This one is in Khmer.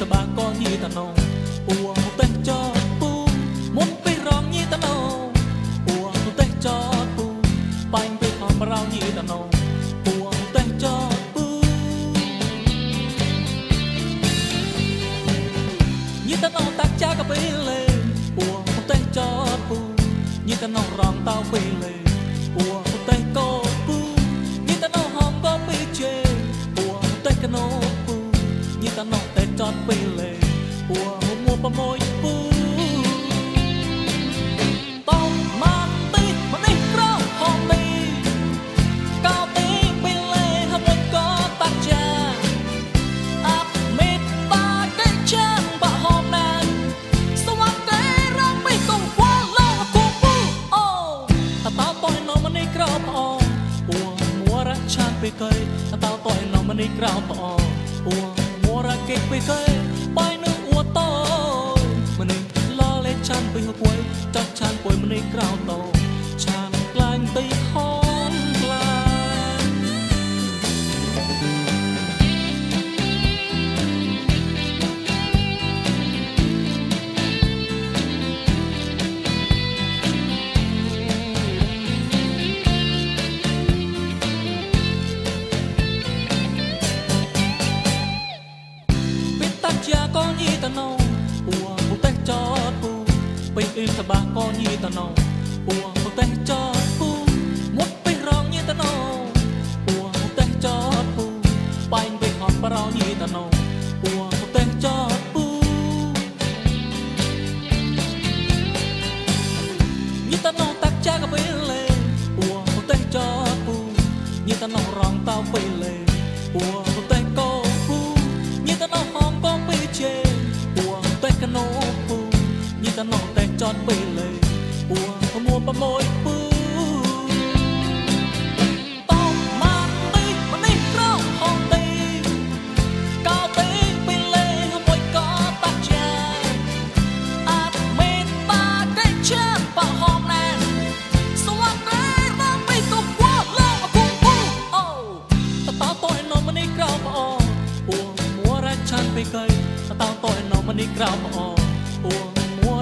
តបាក៏ញីតណងអួងតេះចតពូមុនពីរងញីតណងអួងតេះចតពូបាញ់ពីខំរោញីតណងអួងតេះចតពូញីតណងតាក់ចាកពេលលេអួងតេះចតពូញីតណងរងតោពេលលេ ពីកែតតោតោនមនីក្រោប្អូអួមួរកេពីកែបាយនឹងអួតោមនីឡលេឆានពីហួយចាត់ កូនយីតណងអួពុតេចតពូពីអ៊ីតបាកូនយីតណងអួពុតេចតពូមុតពីរងយីតណងអួពុតេចតពូបាញ់ពីខំប្រោយីតណងអួពុតេចតពូយីតណងតាក់ចាកពេលលេអួពុតេចតពូយីតណងរងតោពេល ញីតណោតែចតពីលេពួងប្រមួប្រមួយពូតោម៉ាន់ទីម្នេះក្រហងទីកោទីពីលេមួយក៏តាក់ចាអាប់មេតាកេ